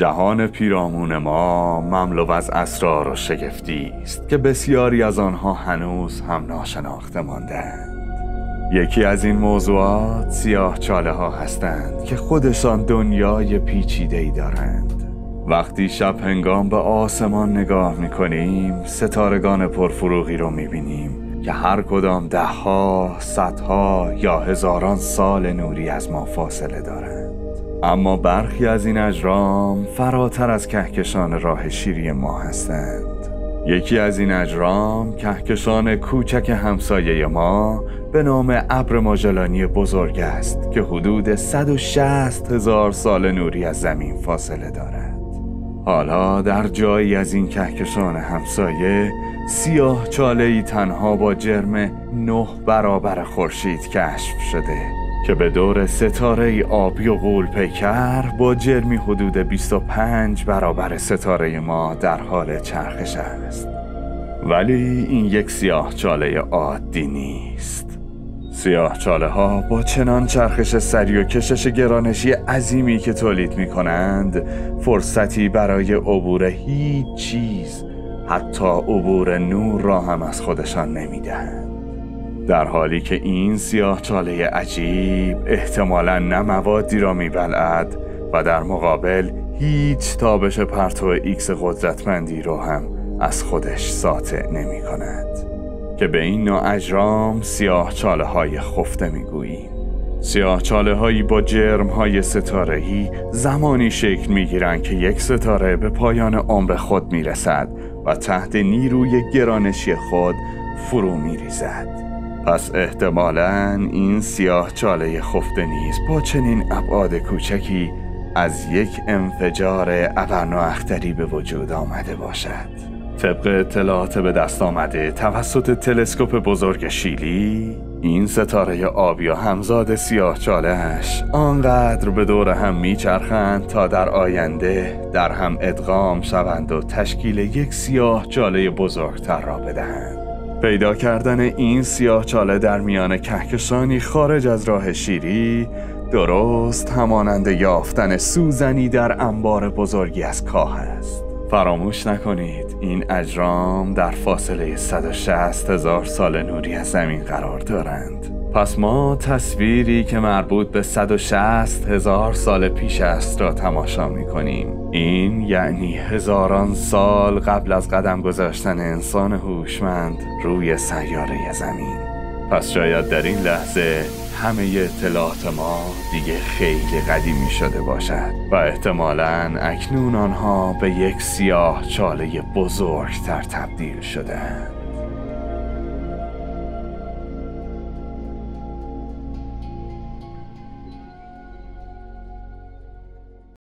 جهان پیرامون ما مملو از اسرار و شگفتی است که بسیاری از آنها هنوز هم ناشناخته ماندند. یکی از این موضوعات سیاه چاله ها هستند که خودشان دنیای پیچیده ای دارند. وقتی شب هنگام به آسمان نگاه می کنیم ستارگان پرفروغی رو می بینیم که هر کدام دهها، صدها یا هزاران سال نوری از ما فاصله دارند. اما برخی از این اجرام فراتر از کهکشان راه شیری ما هستند. یکی از این اجرام کهکشان کوچک همسایه ما به نام ابر ماژلانی بزرگ است که حدود 160 هزار سال نوری از زمین فاصله دارد. حالا در جایی از این کهکشان همسایه سیاه چاله ای تنها با جرم نه برابر خورشید کشف شده. که به دور ستاره آبی و غول پیکر با جرمی حدود 25 برابر ستاره ما در حال چرخش است ولی این یک سیاه چاله عادی نیست سیاه چاله ها با چنان چرخش سری و کشش گرانشی عظیمی که تولید می کنند فرصتی برای عبور هیچ چیز حتی عبور نور را هم از خودشان نمی دهند. در حالی که این سیاه چاله عجیب احتمالا نه موادی را می بلعد و در مقابل هیچ تابش پرتو ایکس قدرتمندی رو هم از خودش ساطع نمی کند. که به این نوع اجرام سیاه چاله های خفته می‌گوییم سیاه چاله هایی با جرم های ستاره زمانی شکل می گیرند که یک ستاره به پایان عمر خود می رسد و تحت نیروی گرانشی خود فرو می ریزد. پس احتمالا این سیاه چاله خفته نیز با چنین ابعاد کوچکی از یک انفجار ابرناختری به وجود آمده باشد. طبق اطلاعات به دست آمده توسط تلسکوپ بزرگ شیلی این ستاره آبی و همزاد سیاه چالش آنقدر به دور هم میچرخند تا در آینده در هم ادغام شوند و تشکیل یک سیاه چاله بزرگتر را بدهند. پیدا کردن این سیاه چاله در میان کهکشانی خارج از راه شیری درست همانند یافتن سوزنی در انبار بزرگی از کاه است. فراموش نکنید این اجرام در فاصله 160 هزار سال نوری از زمین قرار دارند. پس ما تصویری که مربوط به 160 هزار سال پیش است را تماشا می کنیم این یعنی هزاران سال قبل از قدم گذاشتن انسان هوشمند روی سیاره زمین. پس شاید در این لحظه همه اطلاعات ما دیگه خیلی قدیمی شده باشد و احتمالا اکنون آنها به یک سیاه چاله بزرگتر تبدیل شده